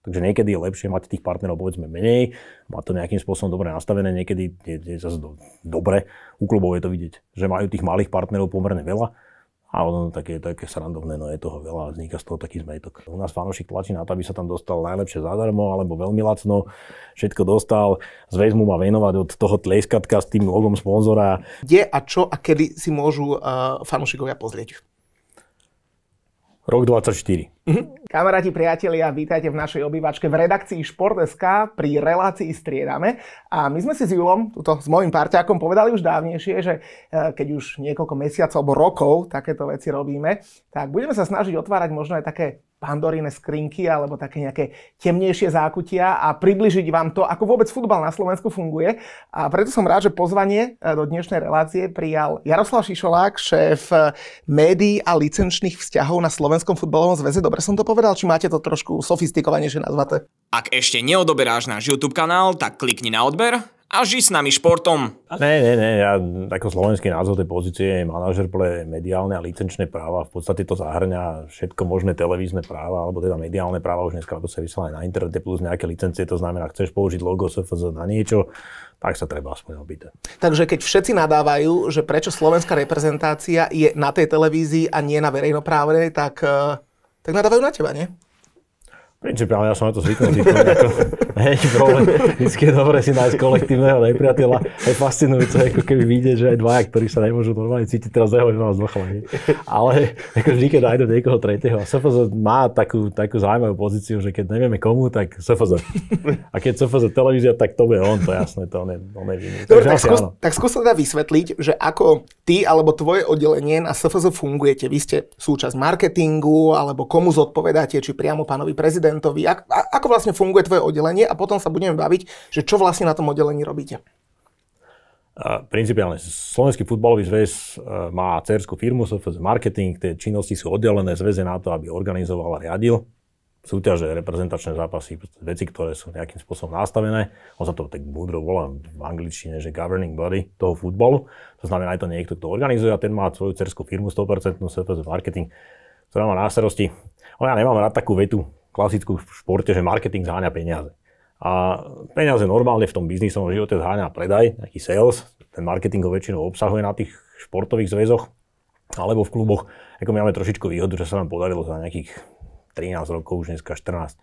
Takže niekedy je lepšie mať tých partnerov povedzme menej, má to nejakým spôsobom dobre nastavené, niekedy je, je zase do, dobre, u klubov je to vidieť, že majú tých malých partnerov pomerne veľa a ono také, také srandovné, no je toho veľa a vzniká z toho taký zmetok. U nás fanúšik tlačí na to, aby sa tam dostal najlepšie zadarmo alebo veľmi lacno, všetko dostal, zväz mu má venovať od toho tleskatka s tým logom sponzora. Kde a čo a kedy si môžu uh, fanúšikovia pozrieť? Rok 24. Kamaráti, priatelia, vítajte v našej obývačke v redakcii Šport.sk pri relácii Striedame. A my sme si s Julom, tuto s mojim parťákom, povedali už dávnejšie, že e, keď už niekoľko mesiacov alebo rokov takéto veci robíme, tak budeme sa snažiť otvárať možno aj také pandoríne skrinky alebo také nejaké temnejšie zákutia a približiť vám to, ako vôbec futbal na Slovensku funguje. A preto som rád, že pozvanie e, do dnešnej relácie prijal Jaroslav Šišolák, šéf e, médií a licenčných vzťahov na Slovenskom futbalovom zväze. Dobre som to povedal, či máte to trošku sofistikovanejšie nazvaté? Ak ešte neodoberáš náš YouTube kanál, tak klikni na odber a ži s nami športom. Ne, ne, ne, ja ako slovenský názov tej pozície je manažer pre mediálne a licenčné práva. V podstate to zahrňa všetko možné televízne práva, alebo teda mediálne práva, už dneska to sa vysiela aj na internete, plus nejaké licencie, to znamená, chceš použiť logo SFZ na niečo, tak sa treba aspoň opýtať. Takže keď všetci nadávajú, že prečo slovenská reprezentácia je na tej televízii a nie na verejnoprávnej, tak, eh, tak nadávajú na teba, nie? Principiálne ja som na to zvyknutý. Hej, problém. Vždycky je dobré si nájsť kolektívneho nepriateľa. Je fascinujúce, ako keby vidieť, že aj dvaja, ktorí sa nemôžu normálne cítiť, teraz na vás dvoch Ale ako vždy, keď nájdu niekoho tretieho. A SFZ má takú, takú zaujímavú pozíciu, že keď nevieme komu, tak SFZ. A keď SFZ televízia, tak to bude on, to jasné, to on je, on je Dobre, tak, skús, tak skús teda vysvetliť, že ako ty alebo tvoje oddelenie na SFZ fungujete. Vy ste súčasť marketingu, alebo komu zodpovedáte, či priamo pánovi prezidentovi. Ako vlastne funguje tvoje oddelenie a potom sa budeme baviť, že čo vlastne na tom oddelení robíte. A principiálne, Slovenský futbalový zväz e, má cerskú firmu SFZ Marketing, tie činnosti sú oddelené zväze na to, aby organizoval a riadil súťaže, reprezentačné zápasy, veci, ktoré sú nejakým spôsobom nastavené. On sa to tak múdro volá v angličtine, že governing body toho futbalu. To znamená, aj to niekto, kto organizuje a ten má svoju cerskú firmu 100% SFZ Marketing, ktorá má na starosti. O, ja nemám rád takú vetu klasickú v športe, že marketing zháňa peniaze. A peniaze normálne v tom biznisovom živote zháňa predaj, nejaký sales, ten marketing ho väčšinou obsahuje na tých športových zväzoch alebo v kluboch. Ako my máme trošičku výhodu, že sa nám podarilo za nejakých 13 rokov, už dneska 14,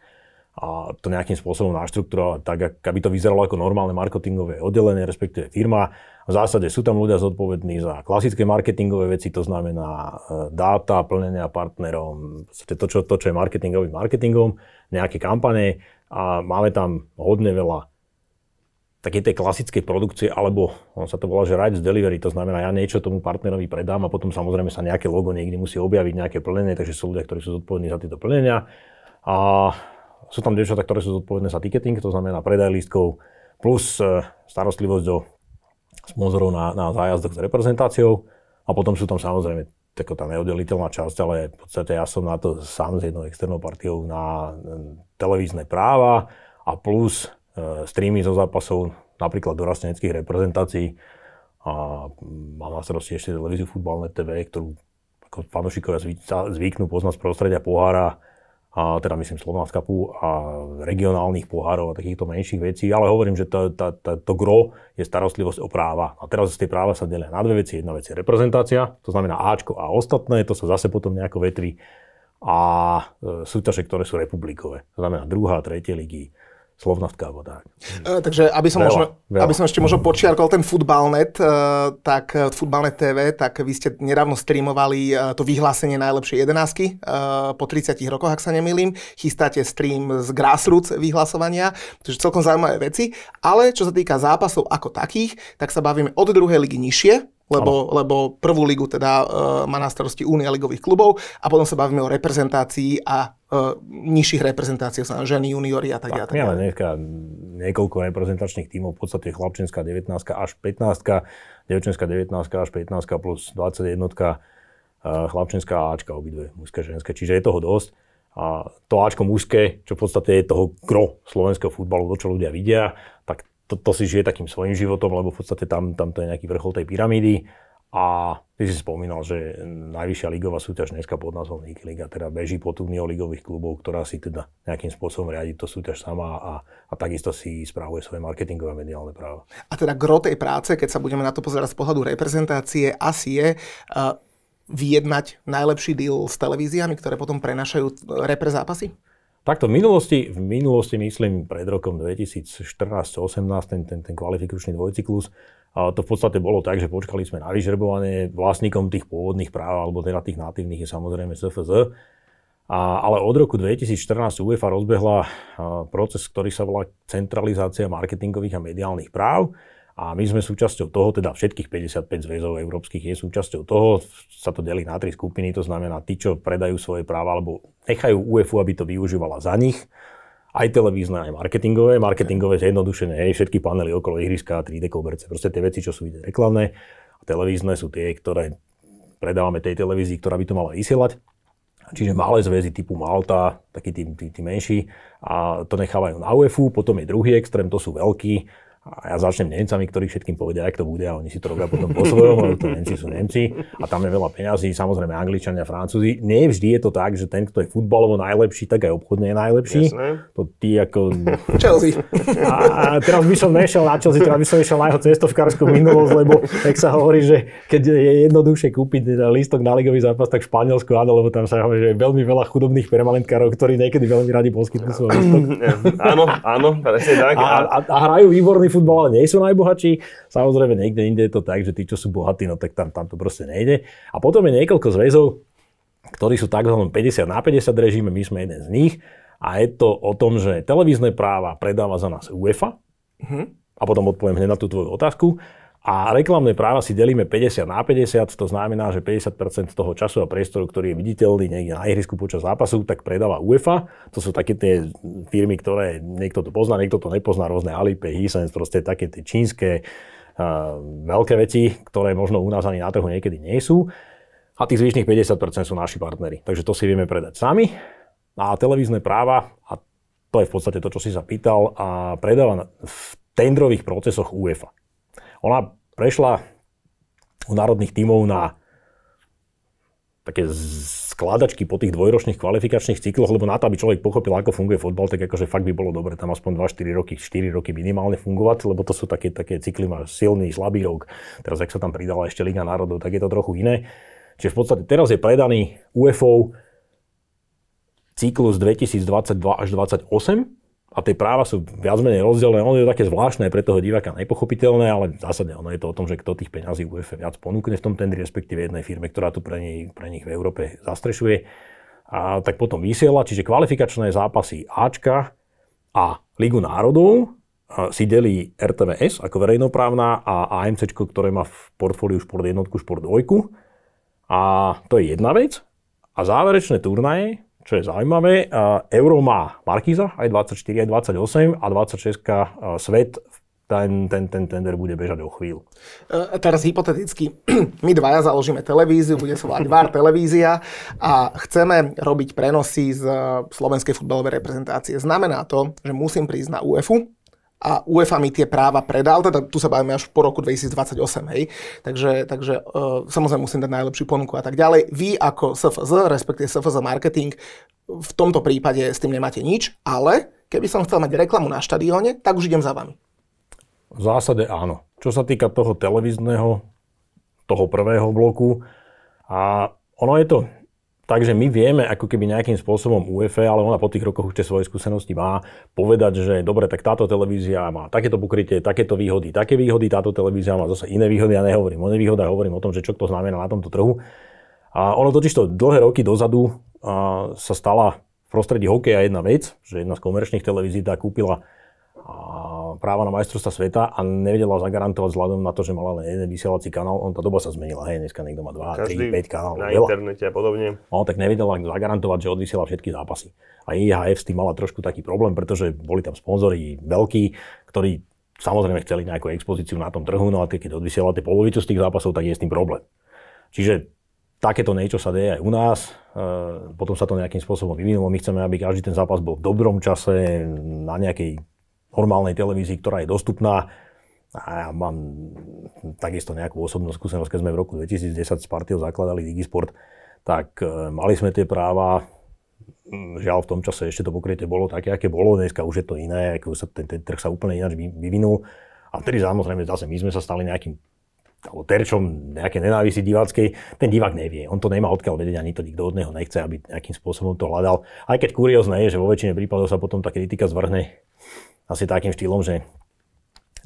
a to nejakým spôsobom naštruktúrovať tak, aby to vyzeralo ako normálne marketingové oddelenie, respektíve firma. V zásade sú tam ľudia zodpovední za klasické marketingové veci, to znamená e, dáta, plnenia partnerom, to, čo, to, čo je marketingovým marketingom, nejaké kampane, a máme tam hodne veľa takej tej klasickej produkcie, alebo on sa to volá, že rights delivery, to znamená, ja niečo tomu partnerovi predám a potom samozrejme sa nejaké logo niekde musí objaviť, nejaké plnenie, takže sú ľudia, ktorí sú zodpovední za tieto plnenia. A sú tam dievčatá, ktoré sú zodpovedné za ticketing, to znamená predaj lístkov, plus e, starostlivosť do sponzorov na, na zájazdoch s reprezentáciou. A potom sú tam samozrejme taká tá neoddeliteľná časť, ale v podstate ja som na to sám s jednou externou partiou na televízne práva a plus e, streamy zo zápasov napríklad dorasteneckých reprezentácií a mám na starosti ešte televíziu Futbalnet TV, ktorú ako fanošikovia zvyknú poznať z prostredia pohára a teda myslím Slovnaft Cupu a regionálnych pohárov a takýchto menších vecí, ale hovorím, že to, to, to, to gro je starostlivosť o práva. A teraz z tej práva sa delia na dve veci. Jedna vec je reprezentácia, to znamená Ačko a ostatné, to sa zase potom nejako vetví a e, súťaže, ktoré sú republikové. To znamená druhá tretie ligy slovnostka alebo tak. E, takže aby som, veľa, možno, veľa. aby som ešte možno počiarkol ten futbalnet, e, tak e, futbalnet TV, tak vy ste nedávno streamovali e, to vyhlásenie najlepšej jedenásky po 30 rokoch, ak sa nemýlim. Chystáte stream z grassroots vyhlasovania, takže celkom zaujímavé veci. Ale čo sa týka zápasov ako takých, tak sa bavíme od druhej ligy nižšie, lebo, lebo prvú ligu teda uh, má na starosti Únia ligových klubov a potom sa bavíme o reprezentácii a uh, nižších reprezentáciách, sa ženy, juniori a tak ďalej. Máme dneska niekoľko reprezentačných tímov, v podstate chlapčenská 19 až 15, devčenská 19 až 15 plus 21, uh, chlapčenská Ačka obidve, mužské, ženské, čiže je toho dosť. A to Ačko mužské, čo v podstate je toho gro slovenského futbalu, to čo ľudia vidia, to, to si žije takým svojim životom, lebo v podstate tam, tam to je nejaký vrchol tej pyramídy. A ty si spomínal, že najvyššia ligová súťaž dneska pod názvom Nike Liga teda beží pod Uniou ligových klubov, ktorá si teda nejakým spôsobom riadi to súťaž sama a, a takisto si spravuje svoje marketingové mediálne práva. A teda gro tej práce, keď sa budeme na to pozerať z pohľadu reprezentácie, asi je uh, vyjednať najlepší deal s televíziami, ktoré potom prenašajú repre zápasy? Takto v minulosti, v minulosti myslím pred rokom 2014-18, ten, ten, ten kvalifikačný dvojcyklus, a to v podstate bolo tak, že počkali sme na vyžrebovanie vlastníkom tých pôvodných práv, alebo teda tých natívnych je samozrejme SFZ. A, ale od roku 2014 UEFA rozbehla proces, ktorý sa volá centralizácia marketingových a mediálnych práv. A my sme súčasťou toho, teda všetkých 55 zväzov európskych je súčasťou toho, sa to delí na tri skupiny, to znamená tí, čo predajú svoje práva, alebo nechajú UEFA, aby to využívala za nich aj televízne, aj marketingové. Marketingové zjednodušené, hej, všetky panely okolo ihriska, 3D koberce, proste tie veci, čo sú vidieť reklamné. A televízne sú tie, ktoré predávame tej televízii, ktorá by to mala vysielať. Čiže malé zväzy typu Malta, takí tí, tí, tí menší, a to nechávajú na UEFu, potom je druhý extrém, to sú veľkí, a ja začnem Nemcami, ktorí všetkým povedia, ako to bude a oni si to robia potom po svojom, lebo to Nemci sú Nemci a tam je veľa peňazí, samozrejme Angličania, Francúzi. Nie vždy je to tak, že ten, kto je futbalovo najlepší, tak aj obchodne je najlepší. Jasné. To ty ako... Chelsea. A teraz by som nešiel na Chelsea, teraz by som išiel na jeho cestovkárskú minulosť, lebo tak sa hovorí, že keď je jednoduchšie kúpiť lístok na ligový zápas, tak v Španielsku áno, lebo tam sa hovorí, že je veľmi veľa chudobných permanentkárov, ktorí niekedy veľmi radi poskytnú svoj lístok. áno, áno, presne tak. A, a, a hrajú výborný futbal, ale nie sú najbohatší. Samozrejme, niekde inde je to tak, že tí, čo sú bohatí, no tak tam, tam to proste nejde. A potom je niekoľko zväzov, ktorí sú tzv. 50 na 50 režime, my sme jeden z nich. A je to o tom, že televízne práva predáva za nás UEFA. Uh-huh. A potom odpoviem hneď na tú tvoju otázku. A reklamné práva si delíme 50 na 50, to znamená, že 50% toho času a priestoru, ktorý je viditeľný niekde na ihrisku počas zápasu, tak predáva UEFA. To sú také tie firmy, ktoré niekto to pozná, niekto to nepozná, rôzne Alipay, Hisense, proste také tie čínske uh, veľké veci, ktoré možno u nás ani na trhu niekedy nie sú. A tých zvyšných 50% sú naši partnery. Takže to si vieme predať sami. A televízne práva, a to je v podstate to, čo si sa pýtal, a predáva v tendrových procesoch UEFA. Ona prešla u národných tímov na také skladačky po tých dvojročných kvalifikačných cykloch, lebo na to, aby človek pochopil, ako funguje fotbal, tak akože fakt by bolo dobre tam aspoň 2-4 roky, 4 roky minimálne fungovať, lebo to sú také, také cykly, má silný, slabý rok. Teraz, ak sa tam pridala ešte Liga národov, tak je to trochu iné. Čiže v podstate teraz je predaný UFO cyklus 2022 až 2028 a tie práva sú viac menej rozdelené. Ono je také zvláštne pre toho diváka nepochopiteľné, ale v zásade ono je to o tom, že kto tých peňazí UEFA viac ponúkne v tom tendri, respektíve jednej firme, ktorá tu pre, nej, pre nich v Európe zastrešuje. A tak potom vysiela, čiže kvalifikačné zápasy Ačka a Ligu národov si delí RTVS ako verejnoprávna a AMC, ktoré má v portfóliu Šport jednotku, Šport dvojku. A to je jedna vec. A záverečné turnaje čo je zaujímavé. Euro má Markíza aj 24, aj 28 a 26 Svet ten, ten, ten tender bude bežať o chvíľu. E, teraz hypoteticky, my dvaja založíme televíziu, bude sa volať VAR televízia a chceme robiť prenosy z slovenskej futbalovej reprezentácie. Znamená to, že musím prísť na UEFu, a UEFA mi tie práva predal, teda tu sa bavíme až po roku 2028, hej. Takže, takže uh, samozrejme musím dať najlepšiu ponuku a tak ďalej. Vy ako SFZ, respektíve SFZ Marketing, v tomto prípade s tým nemáte nič, ale keby som chcel mať reklamu na štadióne, tak už idem za vami. V zásade áno. Čo sa týka toho televízneho, toho prvého bloku, a ono je to Takže my vieme ako keby nejakým spôsobom UEFA, ale ona po tých rokoch už tie svoje skúsenosti má, povedať, že dobre, tak táto televízia má takéto pokrytie, takéto výhody, také výhody, táto televízia má zase iné výhody, ja nehovorím o nevýhodách, hovorím o tom, že čo to znamená na tomto trhu. A ono totiž to dlhé roky dozadu sa stala v prostredí hokeja jedna vec, že jedna z komerčných televízií tá kúpila práva na majstrovstva sveta a nevedela zagarantovať vzhľadom na to, že mala len jeden vysielací kanál. On tá doba sa zmenila, hej, dneska niekto má 2, 3, 5 kanálov. Na veľa. internete a podobne. No, tak nevedela zagarantovať, že odvysiela všetky zápasy. A IHF s tým mala trošku taký problém, pretože boli tam sponzori veľkí, ktorí samozrejme chceli nejakú expozíciu na tom trhu, no a keď odvysielate polovicu z tých zápasov, tak je s tým problém. Čiže takéto niečo sa deje aj u nás, e, potom sa to nejakým spôsobom vyvinulo. My chceme, aby každý ten zápas bol v dobrom čase, na nejakej normálnej televízii, ktorá je dostupná. A ja mám takisto nejakú osobnú skúsenosť, keď sme v roku 2010 s partiou zakladali Digisport, tak e, mali sme tie práva, žiaľ v tom čase ešte to pokrytie bolo také, aké bolo, dneska už je to iné, ako sa, ten, ten trh sa úplne ináč vyvinul. A vtedy samozrejme zase my sme sa stali nejakým alebo terčom nejaké nenávisí diváckej, ten divák nevie. On to nemá odkiaľ vedieť, ani to nikto od neho nechce, aby nejakým spôsobom to hľadal. Aj keď kuriózne je, že vo väčšine prípadov sa potom tá kritika zvrhne asi takým štýlom, že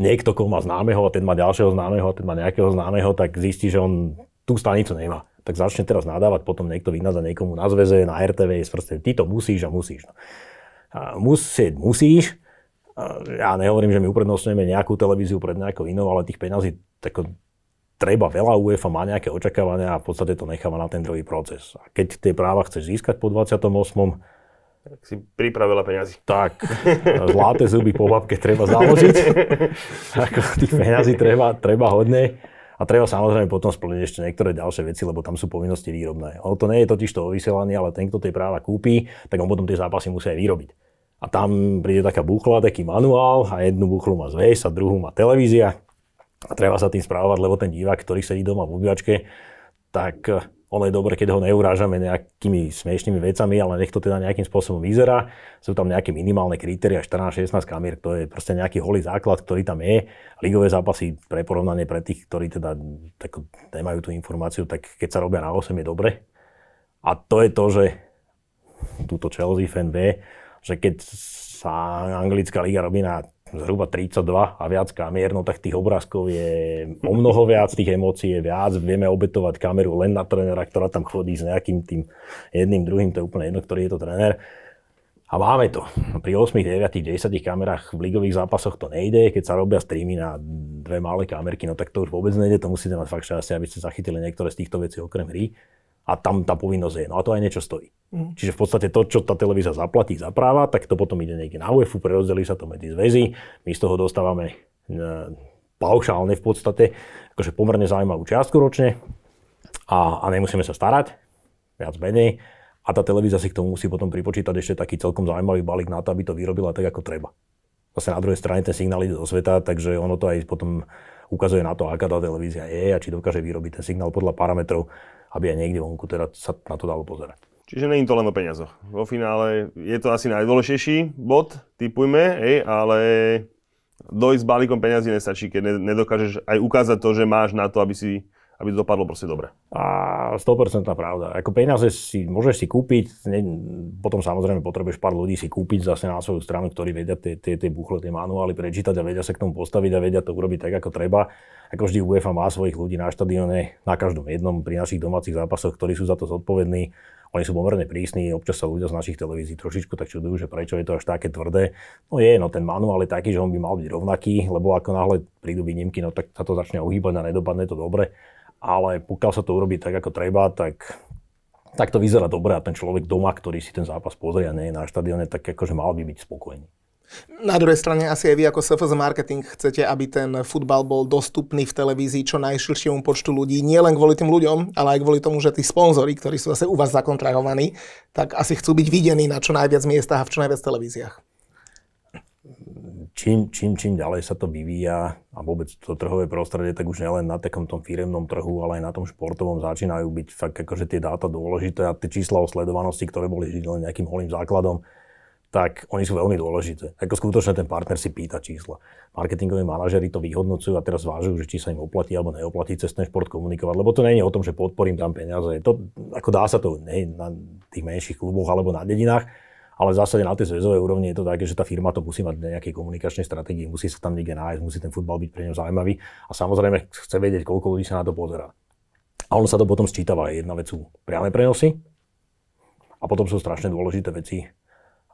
niekto, koho má známeho a ten má ďalšieho známeho a ten má nejakého známeho, tak zistí, že on tú stanicu nemá. Tak začne teraz nadávať, potom niekto vynáza niekomu na zväze, na RTV, proste, ty to musíš a musíš. No. A musieť musíš, ja nehovorím, že my uprednostňujeme nejakú televíziu pred nejakou inou, ale tých peňazí tak treba veľa, UEFA má nejaké očakávania a v podstate to necháva na ten druhý proces. A keď tie práva chceš získať po 28. Tak si pripravila peniazy. Tak, zlaté zuby po babke treba založiť. Ako tých peniazí treba, treba hodne. A treba samozrejme potom splniť ešte niektoré ďalšie veci, lebo tam sú povinnosti výrobné. Ono to nie je totiž to o vysielaní, ale ten, kto tie práva kúpi, tak on potom tie zápasy musí aj vyrobiť. A tam príde taká buchla, taký manuál a jednu buchlu má zväz a druhú má televízia a treba sa tým správovať, lebo ten divák, ktorý sedí doma v obývačke, tak ono je dobre, keď ho neurážame nejakými smiešnými vecami, ale nech to teda nejakým spôsobom vyzerá. Sú tam nejaké minimálne kritéria, 14-16 kamier, to je proste nejaký holý základ, ktorý tam je. Ligové zápasy pre porovnanie pre tých, ktorí teda tak, nemajú tú informáciu, tak keď sa robia na 8 je dobre. A to je to, že túto Chelsea fan vie, že keď sa anglická liga robí na zhruba 32 a viac kamier, no tak tých obrázkov je o mnoho viac, tých emócií je viac, vieme obetovať kameru len na trénera, ktorá tam chodí s nejakým tým jedným, druhým, to je úplne jedno, ktorý je to tréner. A máme to. Pri 8, 9, 10 kamerách v ligových zápasoch to nejde. Keď sa robia streamy na dve malé kamerky, no tak to už vôbec nejde. To musíte mať fakt šťastie, aby ste zachytili niektoré z týchto vecí okrem hry a tam tá povinnosť je. No a to aj niečo stojí. Mm. Čiže v podstate to, čo tá televízia zaplatí za práva, tak to potom ide niekde na UEFu, prerozdelí sa to medzi zväzy, my z toho dostávame e, paušálne v podstate, akože pomerne zaujímavú čiastku ročne a, a nemusíme sa starať, viac menej. A tá televízia si k tomu musí potom pripočítať ešte taký celkom zaujímavý balík na to, aby to vyrobila tak, ako treba. Zase na druhej strane ten signál ide do sveta, takže ono to aj potom ukazuje na to, aká tá televízia je a či dokáže vyrobiť ten signál podľa parametrov, aby aj niekde vonku teda sa na to dalo pozerať. Čiže není to len o peniazoch. Vo finále je to asi najdôležitejší bod, typujme, hej, ale dojsť s balíkom peniazy nestačí, keď nedokážeš aj ukázať to, že máš na to, aby si aby to dopadlo proste dobre. A 100% pravda. Ako peniaze si môžeš si kúpiť, ne, potom samozrejme potrebuješ pár ľudí si kúpiť zase na svoju stranu, ktorí vedia tie, tie, tie buchle, tie manuály prečítať a vedia sa k tomu postaviť a vedia to urobiť tak, ako treba. Ako vždy UEFA má svojich ľudí na štadióne, na každom jednom pri našich domácich zápasoch, ktorí sú za to zodpovední. Oni sú pomerne prísni, občas sa ľudia z našich televízií trošičku tak čudujú, že prečo je to až také tvrdé. No je, no ten manuál je taký, že on by mal byť rovnaký, lebo ako náhle prídu výnimky, no tak sa to začne uhýbať a nedopadne to dobre ale pokiaľ sa to urobí tak, ako treba, tak, tak to vyzerá dobre a ten človek doma, ktorý si ten zápas pozrie a nie je na štadióne, tak akože mal by byť spokojný. Na druhej strane asi aj vy ako SFZ Marketing chcete, aby ten futbal bol dostupný v televízii čo najširšiemu počtu ľudí, nie len kvôli tým ľuďom, ale aj kvôli tomu, že tí sponzori, ktorí sú zase u vás zakontrahovaní, tak asi chcú byť videní na čo najviac miestach a v čo najviac televíziách čím, čím, čím ďalej sa to vyvíja a vôbec to trhové prostredie, tak už nielen na takom tom firemnom trhu, ale aj na tom športovom začínajú byť fakt akože tie dáta dôležité a tie čísla o sledovanosti, ktoré boli len nejakým holým základom, tak oni sú veľmi dôležité. Ako skutočne ten partner si pýta čísla. Marketingoví manažery to vyhodnocujú a teraz zvážujú, že či sa im oplatí alebo neoplatí cez ten šport komunikovať, lebo to nie je o tom, že podporím tam peniaze. To, ako dá sa to nie, na tých menších kluboch alebo na dedinách, ale v zásade na tej zväzovej úrovni je to také, že tá firma to musí mať nejakej komunikačnej stratégii, musí sa tam niekde nájsť, musí ten futbal byť pre ňu zaujímavý a samozrejme chce vedieť, koľko ľudí sa na to pozerá. A ono sa to potom sčítava. Jedna vec sú priame prenosy a potom sú strašne dôležité veci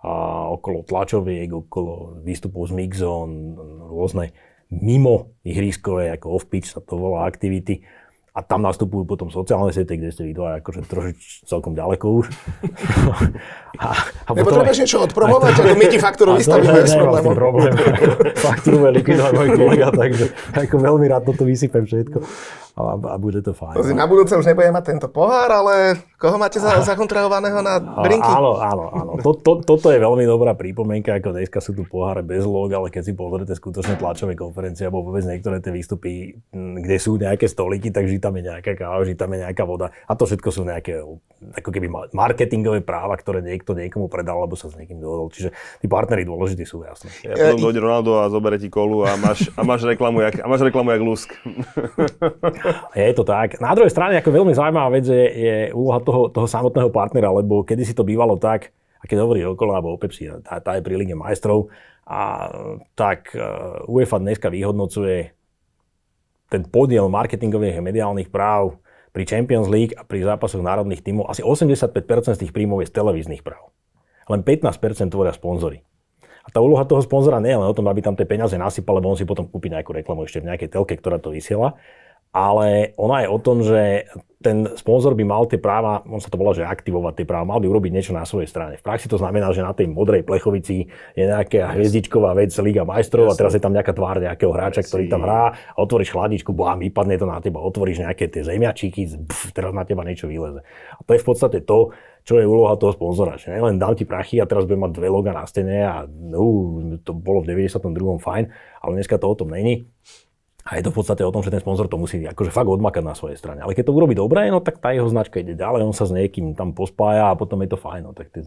a okolo tlačoviek, okolo výstupov z mixzone, rôzne mimo ihriskové, ako off-pitch sa to volá, aktivity a tam nastupujú potom sociálne siete, kde ste vy dva akože trošič celkom ďaleko už. a, a Nepotrebuješ niečo odpromovať, ako my ti faktúru vystavíme bez problémov. problém. faktúru je likvidovať môj kolega, takže ako veľmi rád toto vysypem všetko. A, a bude to fajn. To si na budúce už nebudeme mať tento pohár, ale koho máte za, zakontrahovaného na drinky? Áno, áno, áno. To, to, toto je veľmi dobrá prípomienka, ako dneska sú tu poháre bez log, ale keď si pozriete skutočne tlačové konferencie, alebo vôbec niektoré tie výstupy, kde sú nejaké stoliky, tak vždy tam je nejaká káva, vždy tam je nejaká voda. A to všetko sú nejaké ako keby marketingové práva, ktoré niekto niekomu predal, alebo sa s niekým dohodol. Čiže tí partnery dôležití sú jasné. Ja potom dojde Ronaldo a zoberie ti kolu a máš, a máš reklamu, jak, a máš reklamu jak lusk. Je to tak. Na druhej strane, ako veľmi zaujímavá vec je, je úloha toho, toho samotného partnera, lebo kedy si to bývalo tak, a keď hovorí okolo alebo o Pepsi, tá, tá je pri Lige majstrov, a tak e, UEFA dneska vyhodnocuje ten podiel marketingových a mediálnych práv pri Champions League a pri zápasoch národných tímov. Asi 85% z tých príjmov je z televíznych práv. Len 15% tvoria sponzory. A tá úloha toho sponzora nie je len o tom, aby tam tie peniaze nasypal, lebo on si potom kúpi nejakú reklamu ešte v nejakej telke, ktorá to vysiela, ale ona je o tom, že ten sponzor by mal tie práva, on sa to volá, že aktivovať tie práva, mal by urobiť niečo na svojej strane. V praxi to znamená, že na tej modrej plechovici je nejaká hviezdičková vec Liga majstrov a teraz je tam nejaká tvár nejakého hráča, ktorý tam hrá a otvoríš chladičku, bám, vypadne to na teba, otvoríš nejaké tie zemiačíky, pf, teraz na teba niečo vyleze. A to je v podstate to, čo je úloha toho sponzora. Že len dám ti prachy a teraz budem mať dve loga na stene a uh, to bolo v 92. fajn, ale dneska to o tom není. A je to v podstate o tom, že ten sponzor to musí akože fakt odmakať na svojej strane. Ale keď to urobí dobre, no tak tá jeho značka ide ďalej, on sa s niekým tam pospája a potom je to fajn. No, tak tie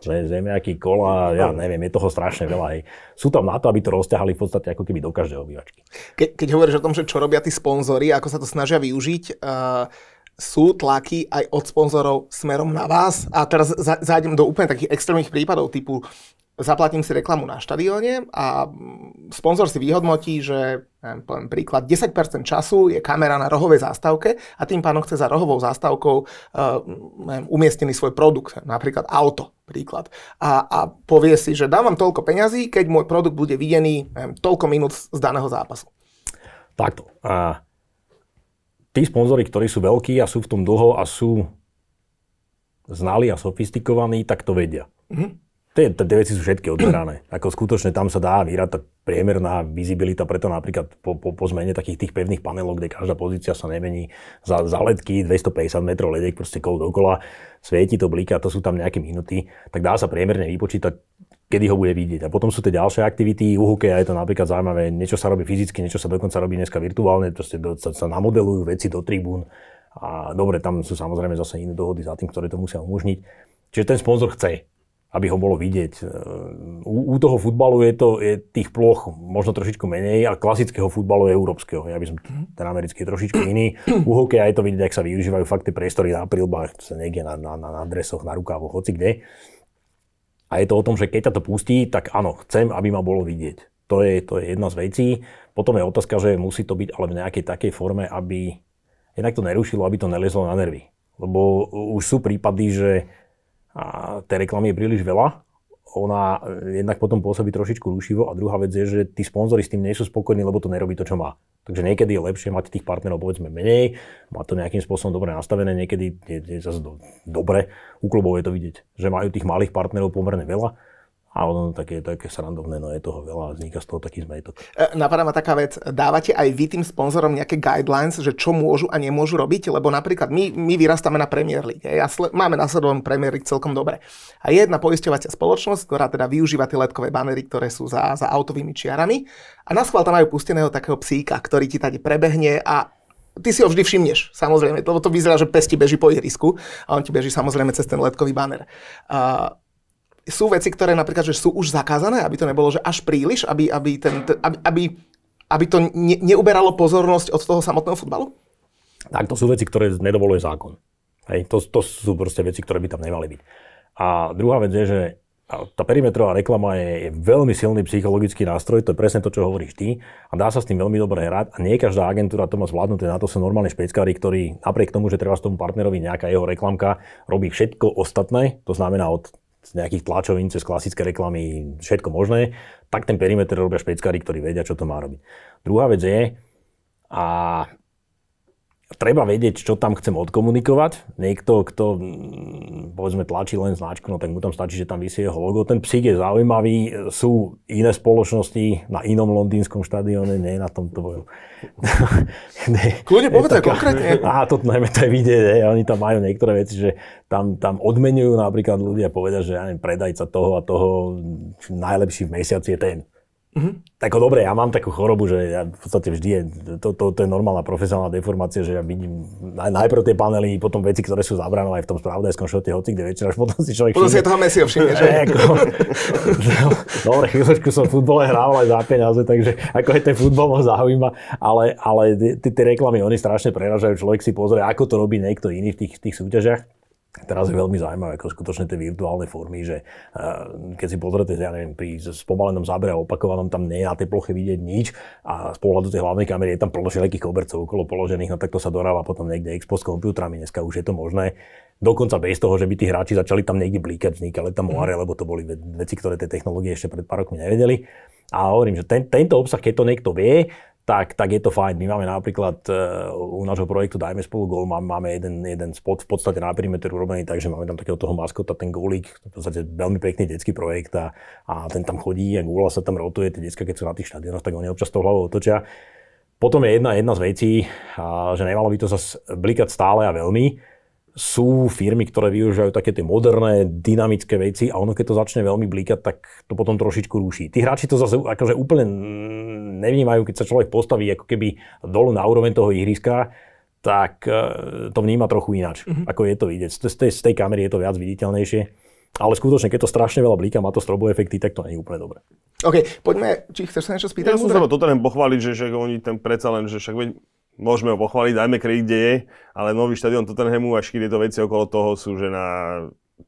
zemiaky, kola, ja neviem, je toho strašne veľa. Hej. Sú tam na to, aby to rozťahali v podstate ako keby do každej obývačky. Ke, keď hovoríš o tom, že čo robia tí sponzory, ako sa to snažia využiť, uh, sú tlaky aj od sponzorov smerom na vás. A teraz zájdem do úplne takých extrémnych prípadov typu zaplatím si reklamu na štadióne a sponzor si vyhodnotí, že poviem príklad, 10% času je kamera na rohovej zástavke a tým pánom chce za rohovou zástavkou uh, neviem, umiestnený svoj produkt, napríklad auto, príklad. A, a povie si, že dávam toľko peňazí, keď môj produkt bude videný neviem, toľko minút z daného zápasu. Takto. A tí sponzory, ktorí sú veľkí a sú v tom dlho a sú znali a sofistikovaní, tak to vedia. Mm-hmm tie, veci sú všetky odberané. Ako skutočne tam sa dá vyrátať priemerná vizibilita, preto napríklad po, po, po zmene takých tých pevných panelov, kde každá pozícia sa nemení za, za ledky, 250 metrov ledek, proste kol dokola, svieti to, blíka, to sú tam nejaké minuty, tak dá sa priemerne vypočítať, kedy ho bude vidieť. A potom sú tie ďalšie aktivity, u hokeja je to napríklad zaujímavé, niečo sa robí fyzicky, niečo sa dokonca robí dneska virtuálne, proste do, sa, sa namodelujú veci do tribún. A dobre, tam sú samozrejme zase iné dohody za tým, ktoré to musia umožniť. Čiže ten sponzor chce aby ho bolo vidieť. E, u, u toho futbalu je to je tých ploch možno trošičku menej, a klasického futbalu je európskeho. Ja by som ten americký je trošičku iný. U hokeja je to vidieť, ak sa využívajú fakt tie priestory na prilbách, sa niekde na, na, na, na dresoch, na rukávoch, hoci kde. A je to o tom, že keď ťa to pustí, tak áno, chcem, aby ma bolo vidieť. To je, to je jedna z vecí. Potom je otázka, že musí to byť ale v nejakej takej forme, aby jednak to nerušilo, aby to nelezlo na nervy. Lebo už sú prípady, že a tej reklamy je príliš veľa. Ona jednak potom pôsobí trošičku rušivo a druhá vec je, že tí sponzori s tým nie sú spokojní, lebo to nerobí to, čo má. Takže niekedy je lepšie mať tých partnerov povedzme menej, má to nejakým spôsobom dobre nastavené, niekedy je, je zase do, dobre, u klubov je to vidieť, že majú tých malých partnerov pomerne veľa a ono také, také srandovné, no je toho veľa a vzniká z toho taký zmetok. E, napadá ma taká vec, dávate aj vy tým sponzorom nejaké guidelines, že čo môžu a nemôžu robiť? Lebo napríklad my, my vyrastáme na Premier League. Ja sle, máme nasledovaný Premier League celkom dobre. A je jedna poisťovacia spoločnosť, ktorá teda využíva tie letkové banery, ktoré sú za, za autovými čiarami. A na schvál tam majú pusteného takého psíka, ktorý ti tady prebehne a ty si ho vždy všimneš, samozrejme, lebo to vyzerá, že pes ti beží po ihrisku a on ti beží samozrejme cez ten letkový banner. Uh, sú veci, ktoré napríklad že sú už zakázané, aby to nebolo že až príliš, aby, aby, ten, aby, aby, aby to ne, neuberalo pozornosť od toho samotného futbalu? Tak to sú veci, ktoré nedovoluje zákon. Hej, to, to sú proste veci, ktoré by tam nemali byť. A druhá vec je, že tá perimetrová reklama je, je veľmi silný psychologický nástroj, to je presne to, čo hovoríš ty a dá sa s tým veľmi dobre hrať a nie každá agentúra to má zvládnuté, na to sú normálne špeckári, ktorí napriek tomu, že treba s tomu partnerovi nejaká jeho reklamka, robí všetko ostatné, to znamená od z nejakých tlačovín cez klasické reklamy, všetko možné, tak ten perimeter robia špeckári, ktorí vedia, čo to má robiť. Druhá vec je, a treba vedieť, čo tam chcem odkomunikovať. Niekto, kto povedzme tlačí len značku, no tak mu tam stačí, že tam vysí jeho logo. Ten psík je zaujímavý, sú iné spoločnosti na inom londýnskom štadióne, nie na tom tvojom. Kľudne povedz konkrétne. Á, to najmä to je vidieť, oni tam majú niektoré veci, že tam, tam odmenujú napríklad ľudia povedať, že ja neviem, predajca toho a toho najlepší v mesiaci je ten. Mm-hmm. Tak dobre, ja mám takú chorobu, že ja v podstate vždy je, to, to, to je normálna profesionálna deformácia, že ja vidím naj, najprv tie panely, potom veci, ktoré sú zabrané aj v tom spravodajskom šote, hoci kde večer, až potom si človek Potom si toho Messi všimne, že? Ako, dobre, chvíľočku som v futbole hrával aj za peniaze, takže ako je ten futbol ma zaujíma, ale, ale tie reklamy, oni strašne preražajú, človek si pozrie, ako to robí niekto iný v tých, tých súťažiach. Teraz je veľmi zaujímavé, ako skutočne tie virtuálne formy, že uh, keď si pozrete, ja neviem, pri spomalenom zábere a opakovanom tam nie je na tej ploche vidieť nič a z pohľadu tej hlavnej kamery je tam plno všelijakých kobercov okolo položených, no tak to sa doráva potom niekde expo s počítačmi, dneska už je to možné. Dokonca bez toho, že by tí hráči začali tam niekde blíkať, vznikali tam moare, mm. lebo to boli veci, ktoré tie technológie ešte pred pár rokmi nevedeli. A hovorím, že ten, tento obsah, keď to niekto vie, tak, tak je to fajn. My máme napríklad uh, u nášho projektu Dajme spolu gól, máme, máme jeden, jeden spot v podstate na perimeter urobený, takže máme tam takého toho maskota, ten gólík, v podstate veľmi pekný detský projekt a, a ten tam chodí a gúla sa tam rotuje, tie detská, keď sú na tých štadionoch, tak oni občas to hlavou otočia. Potom je jedna, jedna z vecí, a, že nemalo by to sa blikať stále a veľmi, sú firmy, ktoré využívajú také tie moderné, dynamické veci a ono keď to začne veľmi blíkať, tak to potom trošičku rúši. Tí hráči to zase akože úplne nevnímajú, keď sa človek postaví ako keby dolu na úroveň toho ihriska, tak e, to vníma trochu ináč, mm-hmm. ako je to vidieť. Z tej, z tej kamery je to viac viditeľnejšie. Ale skutočne, keď to strašne veľa blíka, má to strobové efekty, tak to nie je úplne dobré. OK, poďme, či chceš sa niečo spýtať? Ja som sa toto len pochváliť, že, že oni ten predsa len, že však môžeme ho pochváliť, dajme kredit, kde je, ale nový štadión Tottenhamu a všetky tieto veci okolo toho sú, že na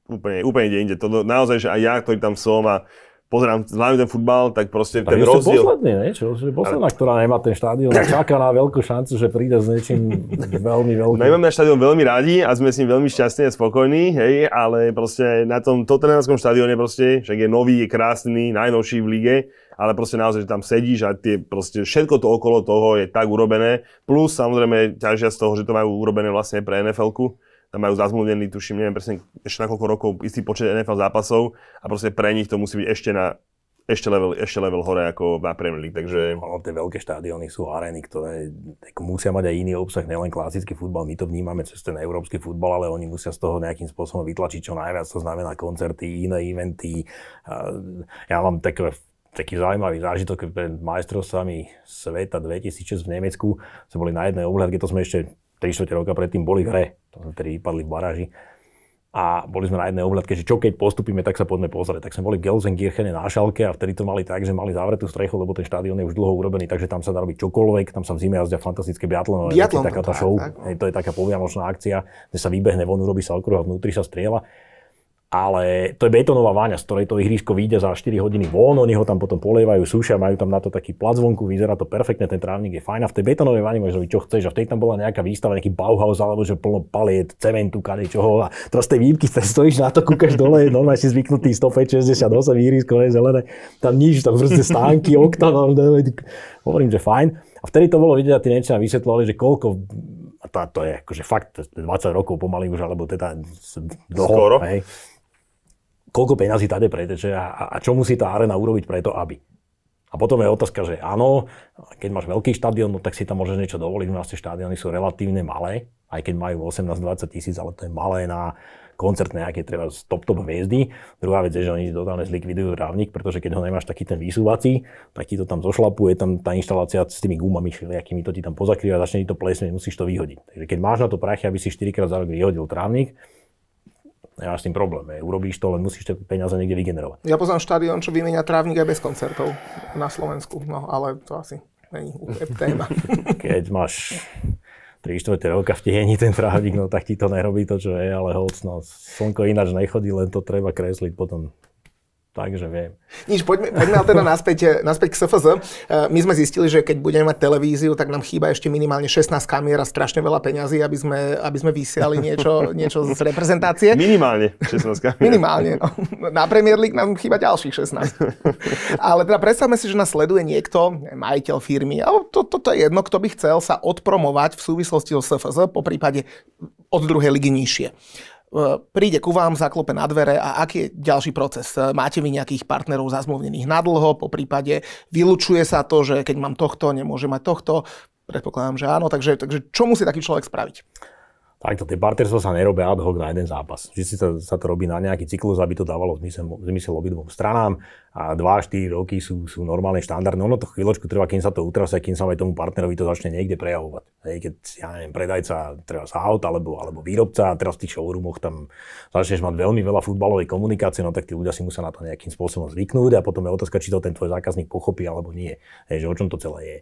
úplne, úplne inde. To, naozaj, že aj ja, ktorý tam som a pozerám hlavne ten futbal, tak proste tak ten rozdiel... posledný, ne? Čo, že posledná, ale... ktorá nemá ten štádion a čaká na veľkú šancu, že príde s niečím veľmi veľkým. My máme na štádion veľmi radi a sme s ním veľmi šťastní a spokojní, hej, ale proste na tom Tottenhamskom štádione proste, však je nový, je krásny, najnovší v lige, ale proste naozaj, že tam sedíš a tie proste všetko to okolo toho je tak urobené, plus samozrejme ťažia z toho, že to majú urobené vlastne pre NFL-ku, tam majú zazmluvnený, tuším, neviem presne ešte na koľko rokov istý počet NFL zápasov a proste pre nich to musí byť ešte na ešte level, ešte level hore ako na Premier League, takže... No, tie veľké štádiony sú arény, ktoré musia mať aj iný obsah, nielen klasický futbal. My to vnímame cez ten európsky futbal, ale oni musia z toho nejakým spôsobom vytlačiť čo najviac. To znamená koncerty, iné eventy. Ja mám takové taký zaujímavý zážitok pred majstrovstvami sveta 2006 v Nemecku. Sme boli na jednej obhľadke, to sme ešte 3 4 roka predtým boli v hre, to sme tedy vypadli v baráži. A boli sme na jednej obhľadke, že čo keď postupíme, tak sa poďme pozrieť. Tak sme boli v Gelsenkirchene na Šalke a vtedy to mali tak, že mali zavretú strechu, lebo ten štádion je už dlho urobený, takže tam sa dá robiť čokoľvek, tam sa v zime jazdia fantastické biatlonové Biatlon, taká tá show, tak, no. to je taká povianočná akcia, kde sa vybehne von, urobí sa okruh a vnútri sa strieľa ale to je betónová váňa, z ktorej to ihrisko vyjde za 4 hodiny von, oni ho tam potom polievajú, sušia, majú tam na to taký plac vonku, vyzerá to perfektne, ten trávnik je fajn. A v tej betónovej váni môžeš robiť čo chceš. A v tej tam bola nejaká výstava, nejaký Bauhaus alebo že plno paliet, cementu, kade čoho. A teraz tej výjimky stojíš na to, kúkaš dole, normálne si zvyknutý 105, 68 ihrisko, ne, zelené, tam nič, tam proste stánky, okna, no, hovorím, že fajn. A vtedy to bolo vidieť a tí Nemčania vysvetľovali, že koľko a to, to je akože fakt 20 rokov pomaly už, alebo teda dlho, Skoro. Hej, koľko peňazí tade preteče a, a čo musí tá arena urobiť preto, aby. A potom je otázka, že áno, keď máš veľký štadión, no tak si tam môžeš niečo dovoliť. U nás tie štadióny sú relatívne malé, aj keď majú 18-20 tisíc, ale to je malé na koncert nejaké treba z top top hviezdy. Druhá vec je, že oni totálne zlikvidujú trávnik, pretože keď ho nemáš taký ten vysúvací, tak ti to tam zošlapuje, tam tá inštalácia s tými gumami všelijakými to ti tam pozakrýva, začne ti to plesne, musíš to vyhodiť. Takže keď máš na to prachy, aby si 4 krát za rok vyhodil trávnik, ja s tým problém. Je. Urobíš to, len musíš tie peniaze niekde vygenerovať. Ja poznám štadión, čo vymenia trávnik aj bez koncertov na Slovensku, no ale to asi není téma. Keď máš 3 čtvrte roka v tieni ten trávnik, no tak ti to nerobí to, čo je, ale hoc, no, slnko ináč nechodí, len to treba kresliť potom takže viem. Nič, poďme, poďme ale teda naspäť, naspäť k SFZ. E, my sme zistili, že keď budeme mať televíziu, tak nám chýba ešte minimálne 16 kamier a strašne veľa peňazí, aby sme, aby sme vysiali niečo, niečo z reprezentácie. Minimálne 16 kamier. Minimálne. No. Na Premier League nám chýba ďalších 16. Ale teda predstavme si, že nás sleduje niekto, majiteľ firmy, ale to, toto to je jedno, kto by chcel sa odpromovať v súvislosti so SFZ, po prípade od druhej ligy nižšie príde ku vám, zaklope na dvere a aký je ďalší proces? Máte vy nejakých partnerov zazmluvnených na dlho, po prípade vylučuje sa to, že keď mám tohto, nemôžem mať tohto? Predpokladám, že áno. Takže, takže čo musí taký človek spraviť? Takto, tie partnerstva sa nerobia ad hoc na jeden zápas. Vždy sa, sa to robí na nejaký cyklus, aby to dávalo zmysel, zmysel obidvom stranám. A 2-4 roky sú, sú normálne štandardné. Ono to chvíľočku trvá, kým sa to utrase, kým sa aj tomu partnerovi to začne niekde prejavovať. Hej, keď, ja neviem, predajca treba sa aut alebo, alebo výrobca a teraz v tých showroomoch tam začneš mať veľmi veľa futbalovej komunikácie, no tak tí ľudia si musia na to nejakým spôsobom zvyknúť a potom je otázka, či to ten tvoj zákazník pochopí alebo nie. Hej, že o čom to celé je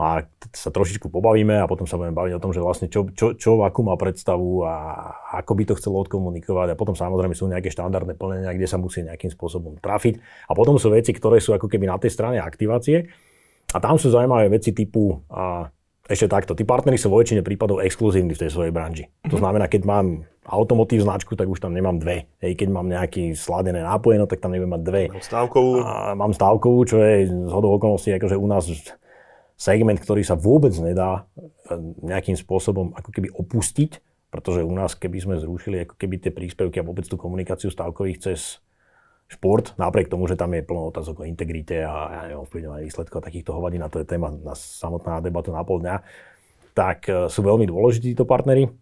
a sa trošičku pobavíme a potom sa budeme baviť o tom, že vlastne čo, čo, čo akú má predstavu a ako by to chcelo odkomunikovať a potom samozrejme sú nejaké štandardné plnenia, kde sa musí nejakým spôsobom trafiť a potom sú veci, ktoré sú ako keby na tej strane aktivácie a tam sú zaujímavé veci typu a ešte takto, tí partnery sú vo väčšine prípadov exkluzívni v tej svojej branži. To mhm. znamená, keď mám automotív značku, tak už tam nemám dve. Hej, keď mám nejaký sladené nápoje, no tak tam nebudem mať dve. Mám stávkovú. A mám stávkovú, čo je z hodou okolností akože u nás segment, ktorý sa vôbec nedá e, nejakým spôsobom ako keby opustiť, pretože u nás, keby sme zrušili ako keby tie príspevky a vôbec tú komunikáciu stavkových cez šport, napriek tomu, že tam je plno otázok o integrite a ja ovplyvňovanie výsledkov a takýchto hovadín, na to je téma na samotná debatu na pol dňa, tak e, sú veľmi dôležití títo partnery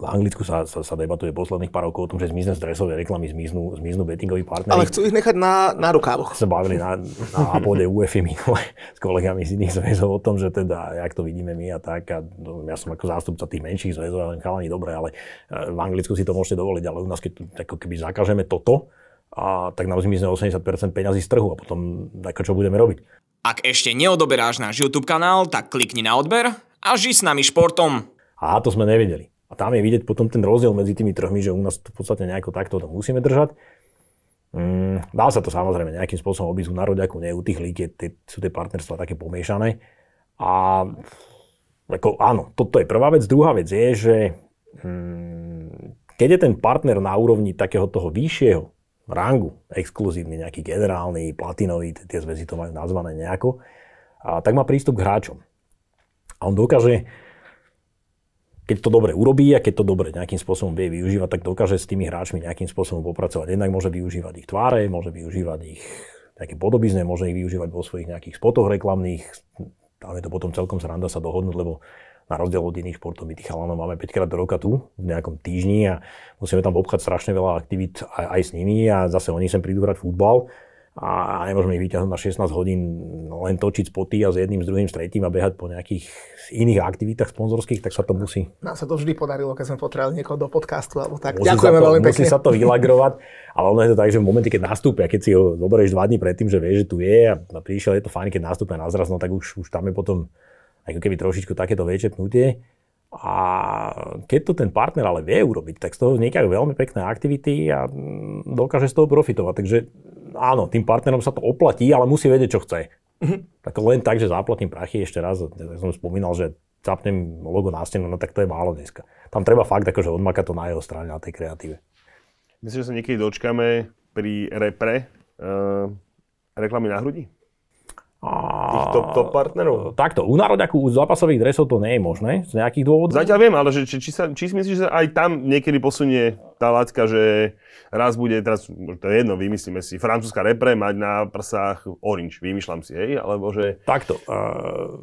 v Anglicku sa, sa, sa debatuje posledných pár rokov o tom, že zmizne stresové reklamy, zmiznú, zmiznú bettingoví partnery. Ale chcú ich nechať na, na rukávoch. Sa bavili na, na pôde UEFI minule s kolegami z iných zväzov o tom, že teda, jak to vidíme my a tak. A no, ja som ako zástupca tých menších zväzov, ale chalani dobre, ale e, v Anglicku si to môžete dovoliť, ale u nás, keď ako keby zakážeme toto, a tak nám zmizne 80% peňazí z trhu a potom ako čo budeme robiť. Ak ešte neodoberáš náš YouTube kanál, tak klikni na odber a ži s nami športom. A to sme nevedeli. A tam je vidieť potom ten rozdiel medzi tými trhmi, že u nás to v podstate nejako takto to musíme držať. Mm, dá sa to samozrejme nejakým spôsobom obísť u nároďaku, nie u tých lík, sú tie partnerstva také pomiešané. A ako, áno, toto je prvá vec. Druhá vec je, že mm, keď je ten partner na úrovni takého toho vyššieho rangu, exkluzívny, nejaký generálny, platinový, tie zväzy to majú nazvané nejako, a, tak má prístup k hráčom. A on dokáže keď to dobre urobí a keď to dobre nejakým spôsobom vie využívať, tak dokáže s tými hráčmi nejakým spôsobom popracovať. Jednak môže využívať ich tváre, môže využívať ich nejaké podobizne, môže ich využívať vo svojich nejakých spotoch reklamných. Tam je to potom celkom sranda sa dohodnúť, lebo na rozdiel od iných športov my tých chalanov máme 5 krát do roka tu, v nejakom týždni a musíme tam obchať strašne veľa aktivít aj, aj s nimi a zase oni sem prídu hrať futbal a nemôžeme ich vyťahnuť na 16 hodín len točiť spoty a s jedným, s druhým, s tretím a behať po nejakých iných aktivitách sponzorských, tak sa to musí. Nám sa to vždy podarilo, keď sme potrebovali niekoho do podcastu alebo tak. Musí Ďakujeme to, veľmi pekne. Musí sa to vylagrovať, ale ono je to tak, že v momente, keď nastúpia, keď si ho zoberieš dva dní predtým, že vieš, že tu je a prišiel, je to fajn, keď nastúpia na zraz, no tak už, už tam je potom ako keby trošičku takéto väčšie pnutie. A keď to ten partner ale vie urobiť, tak z toho vznikajú veľmi pekné aktivity a mm, dokáže z toho profitovať. Takže áno, tým partnerom sa to oplatí, ale musí vedieť, čo chce. Mm-hmm. Tak len tak, že zaplatím prachy ešte raz, tak som spomínal, že zapnem logo na stenu, no tak to je málo dneska. Tam treba fakt akože odmakať to na jeho strane, na tej kreatíve. Myslím, že sa niekedy dočkame pri repre uh, reklamy na hrudi? tých top, top partnerov? Takto, u nároďaku u zápasových dresov to nie je možné, z nejakých dôvodov. Zatiaľ viem, ale že, či, či, sa, či si myslíš, že aj tam niekedy posunie tá laťka, že raz bude, teraz to je jedno, vymyslíme si, francúzska repre mať na prsách orange, vymýšľam si, hej, alebo že... Takto, uh,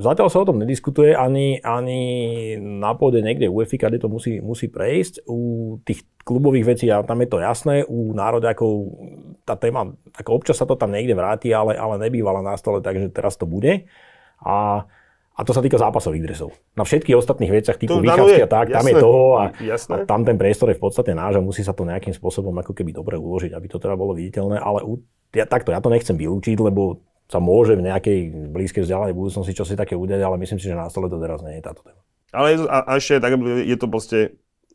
zatiaľ sa o tom nediskutuje, ani, ani na pôde niekde UEFA, kde to musí, musí prejsť. U tých klubových vecí, a tam je to jasné, u nároďakov tá téma, ako občas sa to tam niekde vráti, ale, ale nebývala na stole, takže teraz to bude. A, a to sa týka zápasových dresov. Na všetkých ostatných veciach, typu výchavky a tak, jasné, tam je toho a, a tam ten priestor je v podstate náš a musí sa to nejakým spôsobom ako keby dobre uložiť, aby to teda bolo viditeľné, ale u, ja, takto, ja to nechcem vylúčiť, lebo sa môže v nejakej blízkej vzdialenej budúcnosti čo si také udeť, ale myslím si, že na stole to teraz nie je táto téma. Ale a, a ešte tak, je to proste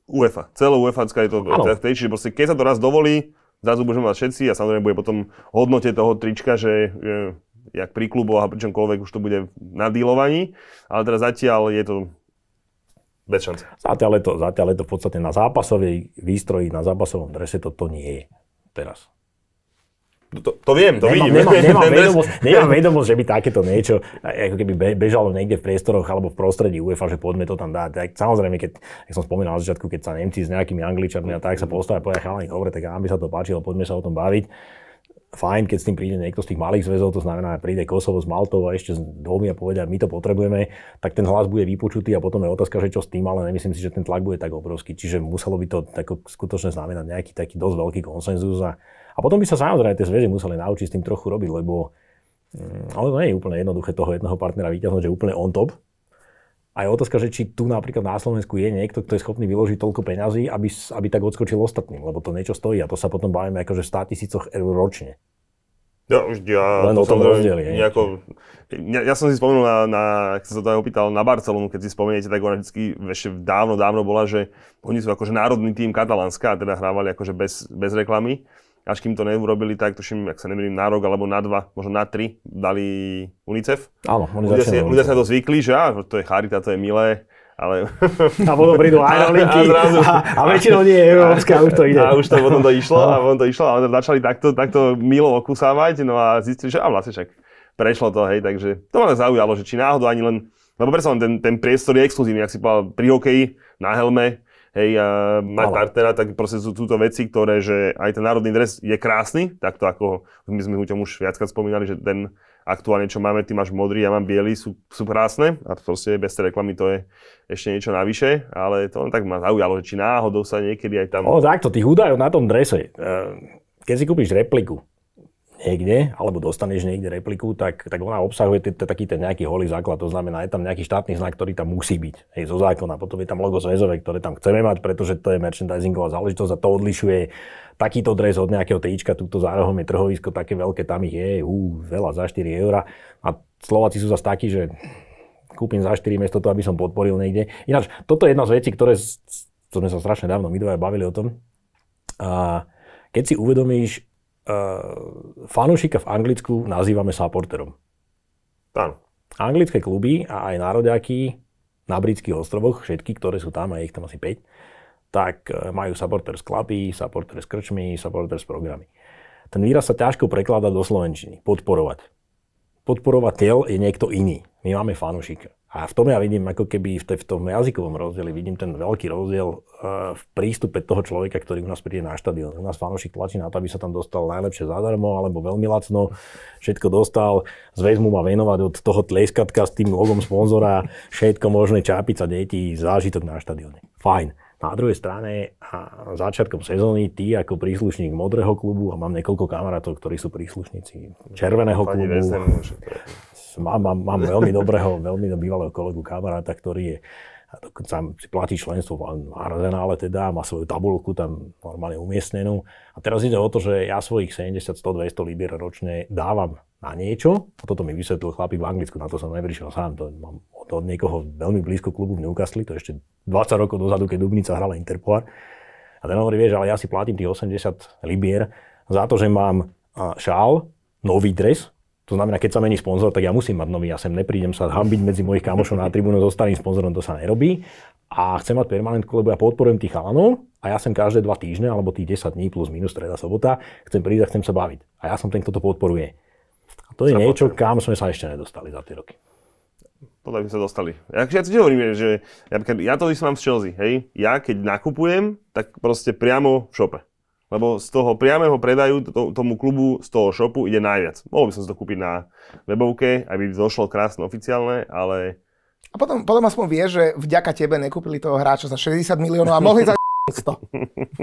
UEFA. Celá UEFA je to tej, čiže proste, keď sa to raz dovolí, zrazu budeme mať všetci a samozrejme bude potom hodnote toho trička, že je, jak pri kluboch a pri čomkoľvek už to bude na dílovaní, ale teda zatiaľ je to bez šance. Zatiaľ je to, zatiaľ je to v podstate na zápasovej výstroji, na zápasovom drese to, to nie je teraz. To, to viem, to nemám, vidím. Nemám, nemám, vedomosť, nemám vedomosť, že by takéto niečo ako keby be- bežalo niekde v priestoroch alebo v prostredí UEFA, že poďme to tam dať. Tak, samozrejme, keď, jak som spomínal na začiatku, keď sa Nemci s nejakými Angličanmi a tak sa postavia a povedia, chalani, dobre, tak nám by sa to páčilo, poďme sa o tom baviť. Fajn, keď s tým príde niekto z tých malých zväzov, to znamená, príde Kosovo s Maltou a ešte s dvomi a povedia, my to potrebujeme, tak ten hlas bude vypočutý a potom je otázka, že čo s tým, ale nemyslím si, že ten tlak bude tak obrovský. Čiže muselo by to tako, skutočne znamenať nejaký taký dosť veľký konsenzus a, a potom by sa samozrejme tie zväzy museli naučiť s tým trochu robiť, lebo mm, ale to nie je úplne jednoduché toho jedného partnera vyťahnuť, že úplne on top. A je otázka, že či tu napríklad na Slovensku je niekto, kto je schopný vyložiť toľko peňazí, aby, aby tak odskočil ostatným, lebo to niečo stojí a to sa potom bavíme akože v 100 tisícoch eur ročne. Ja, už ja, Len o tom rozdieli, nejako, ja, ja, som si spomenul na, na, ak sa to tak opýtal, na Barcelonu, keď si spomeniete, tak ona vždy ešte dávno, dávno bola, že oni sú akože národný tým Katalánska a teda hrávali akože bez, bez reklamy. Až kým to neurobili, tak tuším, ak sa nemýlim, na rok alebo na dva, možno na tri, dali UNICEF. Áno, oni Ľudia si, ľudia sa to zvykli, že á, to je charita, to je milé, ale... A potom prídu aerolinky a zrazu- a, a väčšinou nie je európska, už to ide. A už to potom to išlo, a potom to išlo, ale začali takto, takto milo okusávať, no a zistili, že a vlastne však prešlo to, hej, takže to ma zaujalo, že či náhodou ani len, lebo predsa len ten, ten priestor je exkluzívny, ak si povedal pri hokeji, na helme, hej, a mať Áno. partnera, tak proste sú túto veci, ktoré, že aj ten národný dres je krásny, takto ako my sme Huťom už viackrát spomínali, že ten aktuálne, čo máme, ty máš modrý, ja mám biely, sú, sú krásne a proste bez tej reklamy to je ešte niečo navyše, ale to len tak ma zaujalo, že či náhodou sa niekedy aj tam... O, takto, tých údajov na tom drese. eh, Keď si kúpiš repliku niekde, alebo dostaneš niekde repliku, tak, tak ona obsahuje t- taký ten nejaký holý základ. To znamená, je tam nejaký štátny znak, ktorý tam musí byť. Hej, zo zákona. Potom je tam logo zväzové, ktoré tam chceme mať, pretože to je merchandisingová záležitosť a to odlišuje takýto dres od nejakého trička, túto za rohom je trhovisko, také veľké, tam ich je, ú, veľa za 4 eurá. A Slováci sú zase takí, že kúpim za 4 miesto to, aby som podporil niekde. Ináč, toto je jedna z vecí, ktoré, to sme sa strašne dávno my dvaja bavili o tom. A keď si uvedomíš, fanúšika v Anglicku nazývame supporterom. Áno. Anglické kluby a aj nároďaky na britských ostrovoch, všetky, ktoré sú tam, a je ich tam asi 5, tak eh, majú supporters klapy, supporters krčmy, supporters programy. Ten výraz sa ťažko prekladá do slovenčiny. Podporovať. Podporovateľ je niekto iný. My máme fanúšika. A v tom ja vidím, ako keby v, te, v tom jazykovom rozdieli, vidím ten veľký rozdiel uh, v prístupe toho človeka, ktorý u nás príde na štadión. U nás fanúšik tlačí na to, aby sa tam dostal najlepšie zadarmo, alebo veľmi lacno, všetko dostal, zväz mu má venovať od toho tleskatka s tým logom sponzora, všetko možné, čápica detí, zážitok na štadióne. Fajn. Na druhej strane, a začiatkom sezóny, ty ako príslušník modrého klubu, a mám niekoľko kamarátov, ktorí sú príslušníci červeného klubu, Mám, mám, mám veľmi dobrého, veľmi bývalého kolegu kamaráta, ktorý je dokonca si platí členstvo v Arsenále teda, má svoju tabulku tam normálne umiestnenú. A teraz ide o to, že ja svojich 70, 100, 200 libier ročne dávam na niečo. A toto mi vysvetlil chlapík v Anglicku, na to som neprišiel sám. To mám od niekoho veľmi blízko klubu v Newcastle, to ešte 20 rokov dozadu, keď Dubnica hrala Interpolar. A ten hovorí, vieš, ale ja si platím tých 80 libier za to, že mám šál, nový dres, to znamená, keď sa mení sponzor, tak ja musím mať nový. Ja sem neprídem sa hambiť medzi mojich kamošov na tribúnu so starým sponzorom, to sa nerobí. A chcem mať permanentku, lebo ja podporujem tých chalanov a ja sem každé dva týždne, alebo tých 10 dní plus minus streda, sobota, chcem prísť a chcem sa baviť. A ja som ten, kto to podporuje. A to je niečo, kam sme sa ešte nedostali za tie roky. Podľa by sa dostali. Ja, ja ti hovorím, že ja, ja to mám z Chelsea, hej. Ja keď nakupujem, tak proste priamo v šope. Lebo z toho priamého predaju to, tomu klubu z toho shopu ide najviac. Mohol by som si to kúpiť na webovke, aby došlo krásne oficiálne, ale A potom, potom aspoň vieš, že vďaka tebe nekúpili toho hráča za 60 miliónov a mohli za 100.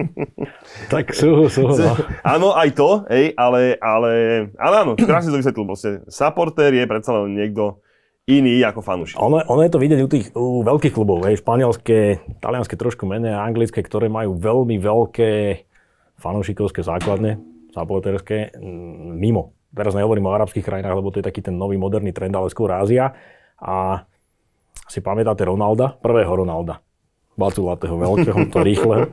Tak sú, sú. No. áno, aj to, hej, ale, ale, ale áno, krásne to vysvetlil. Proste supporter je predsa len niekto iný ako fanúšik. Ono, ono je to vidieť u tých u veľkých klubov, hej, španielské, talianské trošku menej a anglické, ktoré majú veľmi veľké fanúšikovské základne, supporterské, mm, mimo. Teraz nehovorím o arabských krajinách, lebo to je taký ten nový moderný trend, ale skôr Ázia. A si pamätáte Ronalda, prvého Ronalda, baculatého, veľkého, to rýchleho,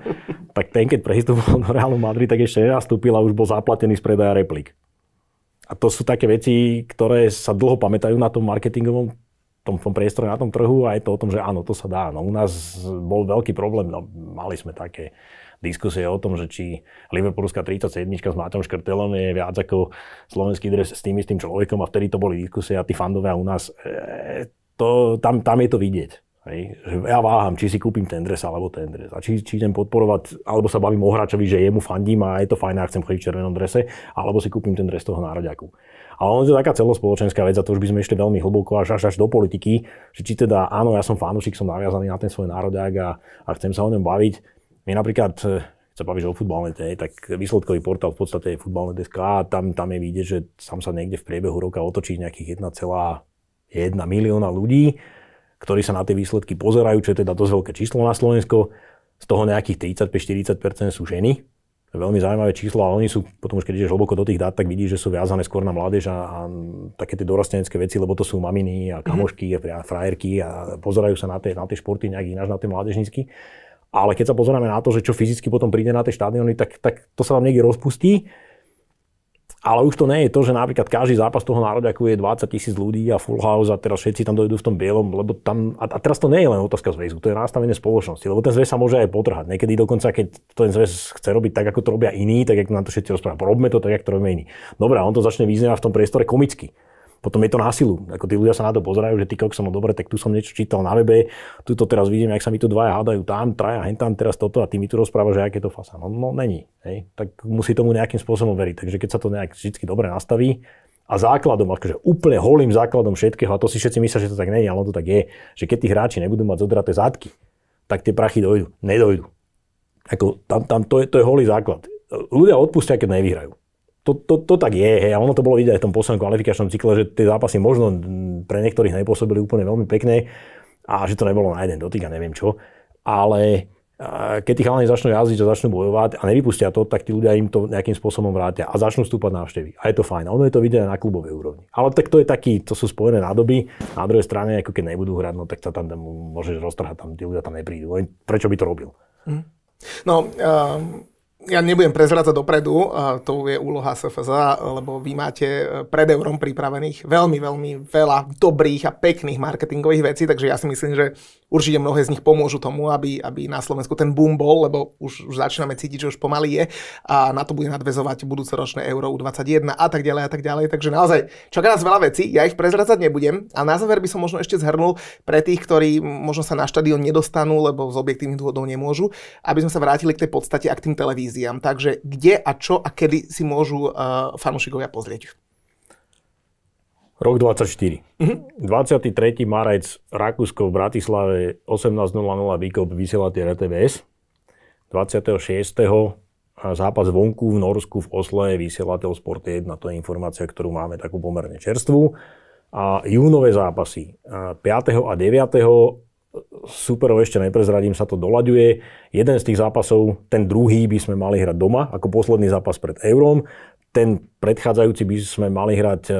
tak ten, keď prestupoval do Realu Madrid, tak ešte nenastúpil a už bol zaplatený z predaja replik. A to sú také veci, ktoré sa dlho pamätajú na tom marketingovom tom, tom priestore, na tom trhu a je to o tom, že áno, to sa dá. No u nás bol veľký problém, no mali sme také diskusie o tom, že či Liverpoolská 37 s Máťom Škrtelom je viac ako slovenský dres s tým istým človekom a vtedy to boli diskusie a tí fandovia u nás, e, to, tam, tam je to vidieť. Hej, že ja váham, či si kúpim ten dres alebo ten dres. A či, či idem podporovať, alebo sa bavím o hráčovi, že jemu fandím a je to fajn, a chcem chodiť v červenom drese, alebo si kúpim ten dres toho nároďaku. Ale ono je to taká celospoločenská vec a to už by sme ešte veľmi hlboko až, až, až do politiky, že či teda áno, ja som fanúšik, som naviazaný na ten svoj nároďak a, a chcem sa o ňom baviť. My napríklad e, keď sa bavíš o futbalnej tak výsledkový portál v podstate je futbalné.sk a tam, tam je vidieť, že tam sa niekde v priebehu roka otočí nejakých 1,1 milióna ľudí ktorí sa na tie výsledky pozerajú, čo je teda dosť veľké číslo na Slovensko. Z toho nejakých 35-40% sú ženy. Veľmi zaujímavé číslo, ale oni sú, potom už keď ideš hlboko do tých dát, tak vidíš, že sú viazané skôr na mládež a, a také tie dorastenecké veci, lebo to sú maminy a kamošky a frajerky a pozerajú sa na tie, na tie športy nejak ináč na tie mládežnícky. Ale keď sa pozeráme na to, že čo fyzicky potom príde na tie štadióny, tak, tak to sa vám niekde rozpustí ale už to nie je to, že napríklad každý zápas toho nároďaku je 20 tisíc ľudí a full house a teraz všetci tam dojdú v tom bielom, lebo tam, a, a teraz to nie je len otázka zväzu, to je nastavenie spoločnosti, lebo ten zväz sa môže aj potrhať. Niekedy dokonca, keď ten zväz chce robiť tak, ako to robia iní, tak ako na to všetci rozprávajú, robme to tak, ako to robíme iní. Dobre, on to začne vyznievať v tom priestore komicky potom je to násilu. Ako tí ľudia sa na to pozerajú, že ty som, dobre, tak tu som niečo čítal na webe, tu to teraz vidím, jak sa mi tu dvaja hádajú tam, traja, hen tam, teraz toto a ty mi tu rozprávaš, že aké to fasa. No, no není. Hej. Tak musí tomu nejakým spôsobom veriť. Takže keď sa to nejak vždy dobre nastaví, a základom, akože úplne holým základom všetkého, a to si všetci myslia, že to tak nie je, ale to tak je, že keď tí hráči nebudú mať zodraté zadky, tak tie prachy dojdu. Nedojdu. Ako, tam, tam to, je, to je holý základ. Ľudia odpustia, keď nevyhrajú to, to, to tak je, hej, a ono to bolo vidieť aj v tom poslednom kvalifikačnom cykle, že tie zápasy možno pre niektorých nepôsobili úplne veľmi pekne a že to nebolo na jeden dotyk a neviem čo, ale keď tí chalani začnú jazdiť a začnú bojovať a nevypustia to, tak tí ľudia im to nejakým spôsobom vrátia a začnú stúpať návštevy. A je to fajn. Ono je to vidieť na klubovej úrovni. Ale tak to je taký, to sú spojené nádoby. Na druhej strane, ako keď nebudú hrať, no tak sa tam, tam môžeš roztrhať, tam tí ľudia tam neprídu. Prečo by to robil? Mm. No, um ja nebudem prezradzať dopredu, to je úloha SFZ, lebo vy máte e, pred eurom pripravených veľmi, veľmi veľa dobrých a pekných marketingových vecí, takže ja si myslím, že určite mnohé z nich pomôžu tomu, aby, aby na Slovensku ten boom bol, lebo už, už začíname cítiť, že už pomaly je a na to bude nadvezovať budúcoročné euro U21 a tak ďalej a tak ďalej. Takže naozaj čaká nás veľa vecí, ja ich prezradzať nebudem a na záver by som možno ešte zhrnul pre tých, ktorí možno sa na štadión nedostanú, lebo z objektívnych dôvodov nemôžu, aby sme sa vrátili k tej podstate a k tým televíziám. Takže kde a čo a kedy si môžu uh, fanúšikovia pozrieť? Rok 24. Uh-huh. 23. marec Rakúsko v Bratislave 18.00 výkop vysiela tie RTVS. 26. zápas vonku v Norsku v Osle vysielateľ Sport 1. To je informácia, ktorú máme takú pomerne čerstvú. A júnové zápasy 5. a 9 superov ešte neprezradím, sa to doľaďuje. Jeden z tých zápasov, ten druhý by sme mali hrať doma, ako posledný zápas pred Eurom. Ten predchádzajúci by sme mali hrať... E,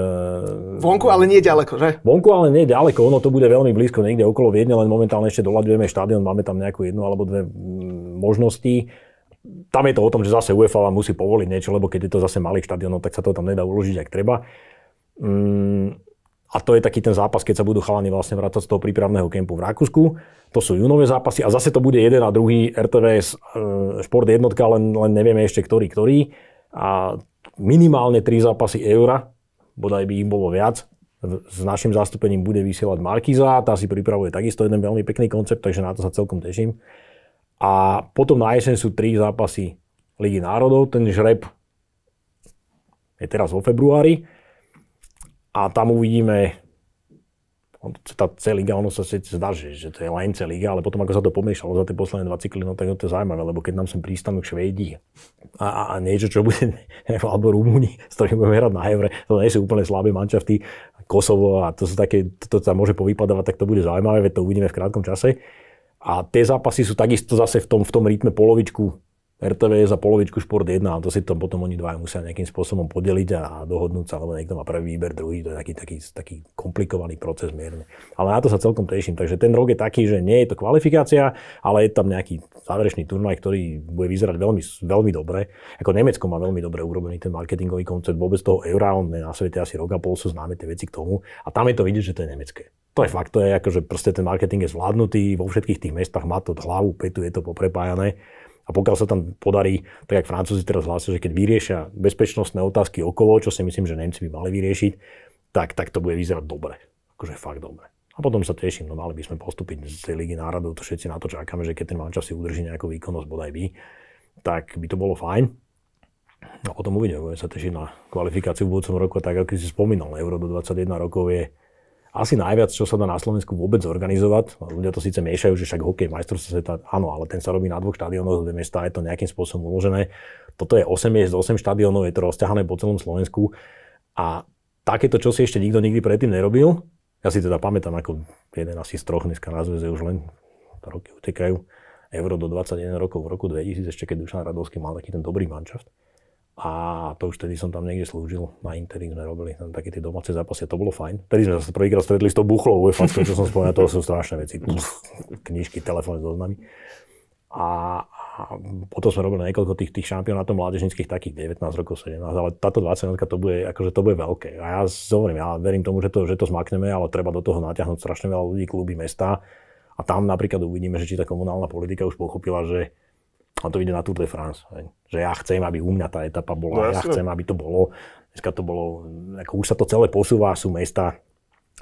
vonku, ale nie ďaleko, že? Vonku, ale nie ďaleko. Ono to bude veľmi blízko, niekde okolo Viedne, len momentálne ešte doľaďujeme štadión, máme tam nejakú jednu alebo dve možnosti. Tam je to o tom, že zase UEFA vám musí povoliť niečo, lebo keď je to zase malý štadión, no, tak sa to tam nedá uložiť, ak treba. Mm, a to je taký ten zápas, keď sa budú chalani vlastne vrácať z toho prípravného kempu v Rakúsku. To sú júnové zápasy a zase to bude jeden a druhý RTVS e, Šport jednotka, len, len nevieme ešte ktorý, ktorý. A minimálne tri zápasy eura, bodaj by ich bolo viac. S našim zastúpením bude vysielať Markiza, tá si pripravuje takisto jeden veľmi pekný koncept, takže na to sa celkom teším. A potom na jeseň sú tri zápasy Ligy národov, ten žreb je teraz vo februári a tam uvidíme, tá C liga, ono sa sice zdá, že, že to je len C liga, ale potom ako sa to pomiešalo za tie posledné dva cykly, no tak to je zaujímavé, lebo keď nám sem prístanú Švédi a, a, a niečo, čo bude, alebo Rumúni, s ktorými budeme hrať na Evre, to nie sú úplne slabé mančafty, Kosovo a to sú také, to sa môže povypadávať, tak to bude zaujímavé, veď to uvidíme v krátkom čase. A tie zápasy sú takisto zase v tom, v tom rytme polovičku RTVS za polovičku Šport 1 a to si tam potom oni dvaja musia nejakým spôsobom podeliť a dohodnúť sa, lebo niekto má prvý výber, druhý, to je taký, taký, taký komplikovaný proces mierne. Ale na to sa celkom teším, takže ten rok je taký, že nie je to kvalifikácia, ale je tam nejaký záverečný turnaj, ktorý bude vyzerať veľmi, veľmi dobre. Ako Nemecko má veľmi dobre urobený ten marketingový koncept, vôbec toho eura, on na svete asi rok a pol, sú známe tie veci k tomu a tam je to vidieť, že to je nemecké. To je fakt, to je ako, že proste ten marketing je zvládnutý, vo všetkých tých mestách má to hlavu, petu, je to poprepájané A pokiaľ sa tam podarí, tak ako Francúzi teraz hlásia, že keď vyriešia bezpečnostné otázky okolo, čo si myslím, že Nemci by mali vyriešiť, tak, tak to bude vyzerať dobre. Akože fakt dobre. A potom sa teším, no mali by sme postúpiť z tej ligy národov, to všetci na to čakáme, že keď ten mančas si udrží nejakú výkonnosť, bodaj by, tak by to bolo fajn. A potom uvidíme, budeme sa tešiť na kvalifikáciu v budúcom roku, tak ako si spomínal, Euro do 21 rokov je asi najviac, čo sa dá na Slovensku vôbec zorganizovať. Ľudia to síce miešajú, že však hokej, majstrovstvo sveta, áno, ale ten sa robí na dvoch štadiónoch, dve miesta, je to nejakým spôsobom uložené. Toto je 8 miest, 8 štadiónov, je to rozťahané po celom Slovensku. A takéto, čo si ešte nikto nikdy predtým nerobil, ja si teda pamätám, ako jeden asi z troch dneska na zväze už len roky utekajú, Euro do 21 rokov v roku 2000, ešte keď Dušan Radovský mal taký ten dobrý manšaft. A to už tedy som tam niekde slúžil, na Interi sme robili tam také tie domáce zápasy a to bolo fajn. Tedy sme sa prvýkrát stretli s tou buchlou UEFA, čo som spomínal, to sú strašné veci. Knižky, telefóny, zoznamy. A, a potom sme robili niekoľko tých, tých šampionátov mládežnických, takých 19 rokov, 17, ale táto 20 to bude, akože to bude veľké. A ja hovorím, ja verím tomu, že to, že to zmakneme, ale treba do toho natiahnuť strašne veľa ľudí, kluby, mesta. A tam napríklad uvidíme, že či tá komunálna politika už pochopila, že a to ide na Tour de France. Hej. Že ja chcem, aby u mňa tá etapa bola, no, ja chcem, aby to bolo. Dneska to bolo, ako už sa to celé posúva, sú mesta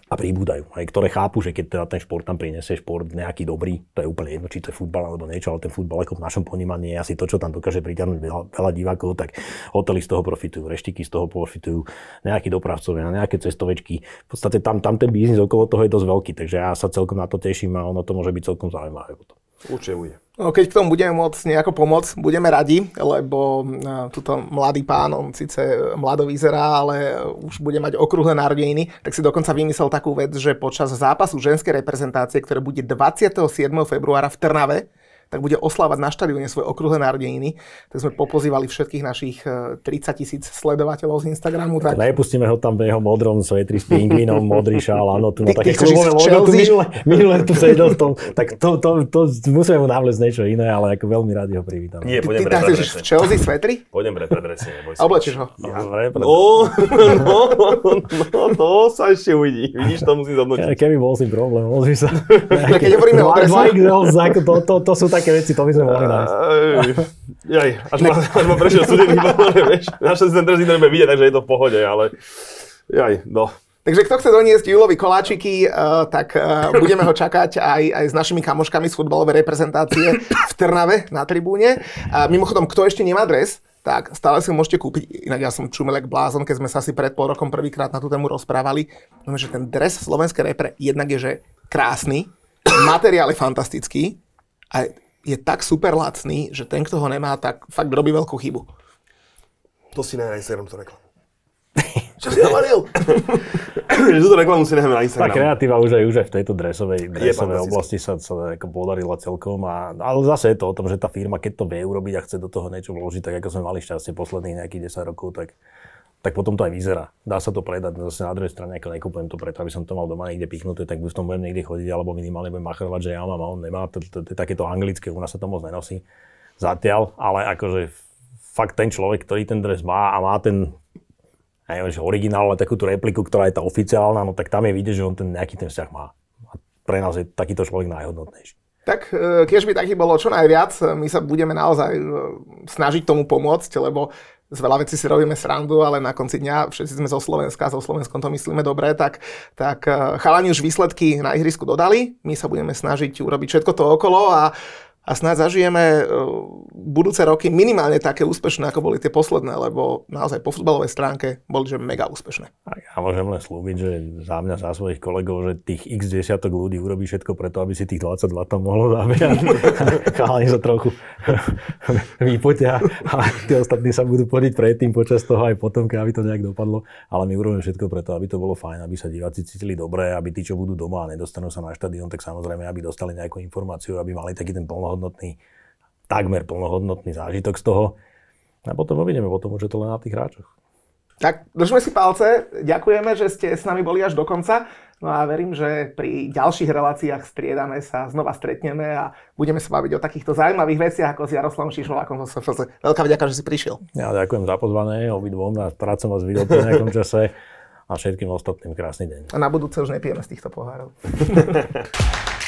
a príbudajú, aj, ktoré chápu, že keď teda ten šport tam prinesie šport nejaký dobrý, to je úplne jedno, či to je futbal alebo niečo, ale ten futbal ako v našom ponímaní je asi to, čo tam dokáže priťahnuť veľa, veľa divákov, tak hotely z toho profitujú, reštiky z toho profitujú, nejakí dopravcovia, nejaké cestovečky. V podstate tam, tam ten biznis okolo toho je dosť veľký, takže ja sa celkom na to teším a ono to môže byť celkom zaujímavé. Určite bude. No, keď k tomu budeme môcť nejako pomôcť, budeme radi, lebo uh, tuto mladý pán, on síce mlado vyzerá, ale už bude mať okrúhle narodeniny, tak si dokonca vymyslel takú vec, že počas zápasu ženskej reprezentácie, ktoré bude 27. februára v Trnave, tak bude oslávať na štadióne svoje okrúhle narodeniny. Tak sme popozývali všetkých našich 30 e, tisíc sledovateľov z Instagramu. Tak... Nepustíme ho tam v jeho modrom svetri s pingvínom, modrý šál, áno, tu má také klubové logo, tu minule, minule tu sedel v tom, tak to, to, to, to musíme mu návlesť niečo iné, ale ako veľmi rádi ho privítam. Nie, pôjdem ty, ty v Chelsea svetri? Pôjdem pre predresi, neboj sa. Oblečíš ho. Ja. No, no, no, to sa ešte uvidí. Vidíš, to musí zhodnotiť. Keby bol si problém, môžeš sa. Keď hovoríme o drese. To, to, to sú také veci, to by sme mohli nájsť. Jaj, až ma, až ma prešiel studený balón, vieš. Našťastie si ten dres ideme vidieť, takže je to v pohode, ale jaj, no. Takže kto chce doniesť Julovi koláčiky, uh, tak uh, budeme ho čakať aj, aj s našimi kamoškami z futbalovej reprezentácie v Trnave na tribúne. A mimochodom, kto ešte nemá dres, tak stále si ho môžete kúpiť. Inak ja som čumelek blázon, keď sme sa asi pred pol rokom prvýkrát na tú tému rozprávali. No, že ten dres slovenskej repre jednak je že krásny, materiál je fantastický a je tak super lacný, že ten, kto ho nemá, tak fakt robí veľkú chybu. To si na Instagram tú reklamu. Čo si hovoril? že túto reklamu si necháme na Instagram. Tá kreatíva už aj, už aj v tejto dresovej, dresovej oblasti sa, sa ako podarila celkom. A, ale zase je to o tom, že tá firma, keď to vie urobiť a chce do toho niečo vložiť, tak ako sme mali šťastie posledných nejakých 10 rokov, tak tak potom to aj vyzerá. Dá sa to predať, zase na druhej strane, ako nekupujem to preto, aby som to mal doma niekde pichnuté, tak už tom budem niekde chodiť, alebo minimálne budem machrovať, že ja mám a on nemá. Takéto anglické, u nás sa to moc nenosí zatiaľ, ale akože fakt ten človek, ktorý ten dres má a má ten neviem, že originál, ale takú tú repliku, ktorá je tá oficiálna, no tak tam je vidieť, že on ten nejaký ten vzťah má. A pre nás je takýto človek najhodnotnejší. Tak e, keď by takých bolo čo najviac, my sa budeme naozaj e, snažiť tomu pomôcť, lebo z veľa vecí si robíme srandu, ale na konci dňa všetci sme zo Slovenska, zo Slovenskom to myslíme dobre, tak, tak eh, chalani už výsledky na ihrisku dodali, my sa budeme snažiť urobiť všetko to okolo a a snáď zažijeme e, budúce roky minimálne také úspešné, ako boli tie posledné, lebo naozaj po futbalovej stránke boli že mega úspešné. A ja môžem len slúbiť, že za mňa, za svojich kolegov, že tých x desiatok ľudí urobí všetko preto, aby si tých 22 tam mohlo zabiať. Chalani sa trochu vypotia a tí ostatní sa budú podiť predtým, počas toho aj potom, keď aby to nejak dopadlo. Ale my urobíme všetko preto, aby to bolo fajn, aby sa diváci cítili dobre, aby tí, čo budú doma a nedostanú sa na štadión, tak samozrejme, aby dostali nejakú informáciu, aby mali taký ten polno plnohodnotný, takmer plnohodnotný zážitok z toho. A potom uvidíme, potom už je to len na tých hráčoch. Tak držme si palce, ďakujeme, že ste s nami boli až do konca. No a verím, že pri ďalších reláciách striedame sa znova stretneme a budeme sa baviť o takýchto zaujímavých veciach ako s Jaroslavom Šišovákom zo SFZ. Veľká vďaka, že si prišiel. Ja ďakujem za pozvanie obidvom a rád som vás videl po nejakom čase a všetkým ostatným krásny deň. A na budúce už nepijeme z týchto pohárov.